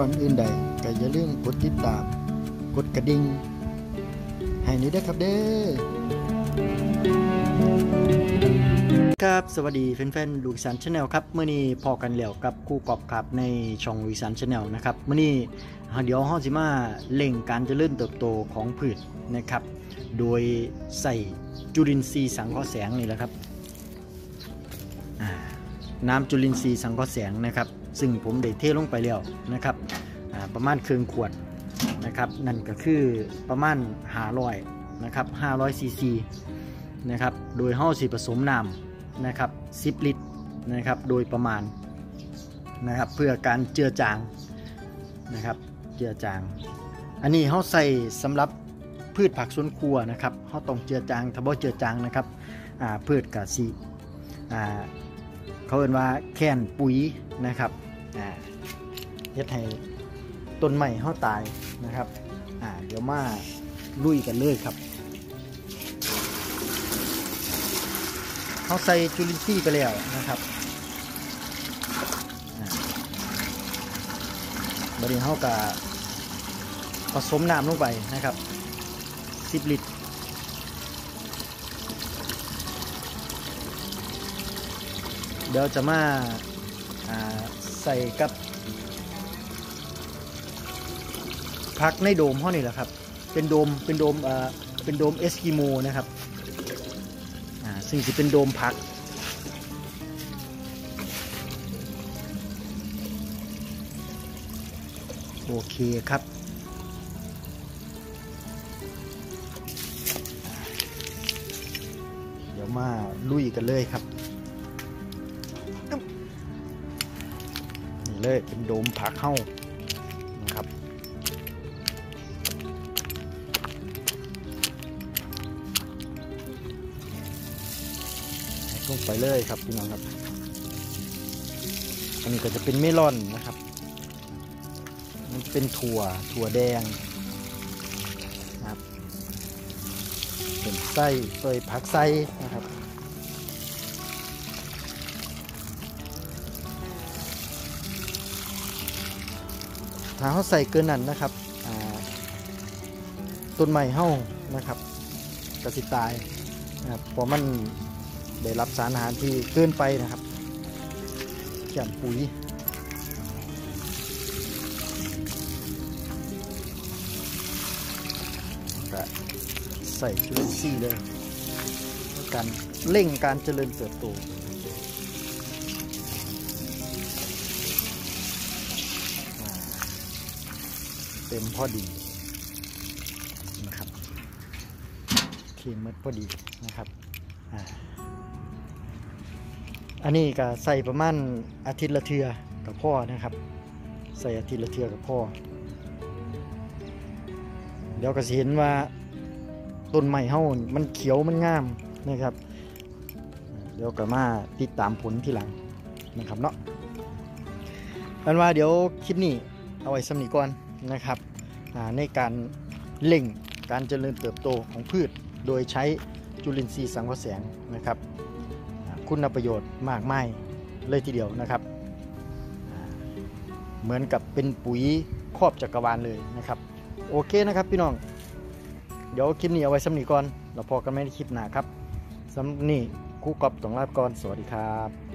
ก่อนอื่นใดก็อย่าลืมกดติดตาม กดกระดิ่งให้นี้ด้วยครับเด้อครับสวัสดีแฟนๆลูกสันชาแนลครับมื้อนี้พ้อกันแล้วกับคู่กอบครับในช่องลูกสันชาแนลนะครับเมื่อนี้เดี๋ยวห้องสิมาเล่งการเจริญเติบโตของพืชนะครับ โดยใส่จุลินทรีย์สังเคราะห์แสงนี่แหละครับอ่า น้ำจุลินทรีย์สังเคราะห์แสงนะครับ ซึ่งผมได้เทลงไปแล้วนะครับประมาณครึ่งขวดนะครับนั่นก็คือประมาณ500นะครับ500ซีซีนะครับโดยห้าสิผสมน้ำนะครับ10ลิตรนะครับโดยประมาณนะครับเพื่อการเจือจางนะครับเจือจาง อันนี้เขาใส่สำหรับพืชผักสวนครัวนะครับเขาต้องเจือจางถ้าบ่เจือจางนะครับพืชกะสี เขาเรียกว่าแค่นปุ๋ยนะครับอ่าเฮ็ดให้ต้นใหม่เขาตายนะครับอ่าเดี๋ยวมาลุยกันเลยครับเขาใส่จุลินทรีย์ไปแล้วนะครับบัดนี้เขากะผสมน้ำลงไปนะครับ 10 ลิตร เดี๋ยวจะมาาใส่กับพักในโดมห้อนี่แหละครับ เป็นโดมเป็นโดมอ่าเป็นโดมเอสกิโมนะครับอ่าซึ่งจะเป็นโดมพัก โอเคครับเดี๋ยวมาลุยกันเลยครับ เลย เป็นโดมผักเข้านะครับ ลงไปเลยครับพี่น้องครับ อันนี้ก็จะเป็นเมลอนนะครับ มันเป็นถั่วถั่วแดงนะครับ เป็นไส้เอยผักไส้นะครับ ถ้าเขาใส่เกินนั้นนะครับต้นไม้เฮ้านะครับกระสิตายนะครับเพราะมันได้รับสารอาหารที่เกินไปนะครับเขียนปุ๋ยใส่จุลินทรีย์เลย การเร่งการเจริญเติบโต เต็มพอดีนะครับเค็มมัดพอดีนะครับอันนี้ก็ใส่ประมาณอาทิตย์ละเทือกับพ่อนะครับ ใส่อาทิตย์ละเทือกับพ่อ เดี๋ยวก็จะเห็นว่าต้นไม้เฮามันเขียวมันงามนะครับ เดี๋ยวก็มาติดตามผลทีหลังนะครับเนาะอันว่าเดี๋ยวคลิปนี้เอาไว้สำนีก่อน นะครับในการเล่งการเจริญเติบโตของพืช โดยใช้จุลินทรีย์สังเคราะห์แสงนะครับ คุณประโยชน์มากมายเลยทีเดียวนะครับ เหมือนกับเป็นปุ๋ยครอบจักรวาลเลยนะครับ โอเคนะครับพี่น้อง เดี๋ยวคลิปนี้เอาไว้สำนีก่อน เราพอกันไม่ในคลิปหน้าครับสำนีคู่กอบต้องลาไปก่อนสวัสดีครับ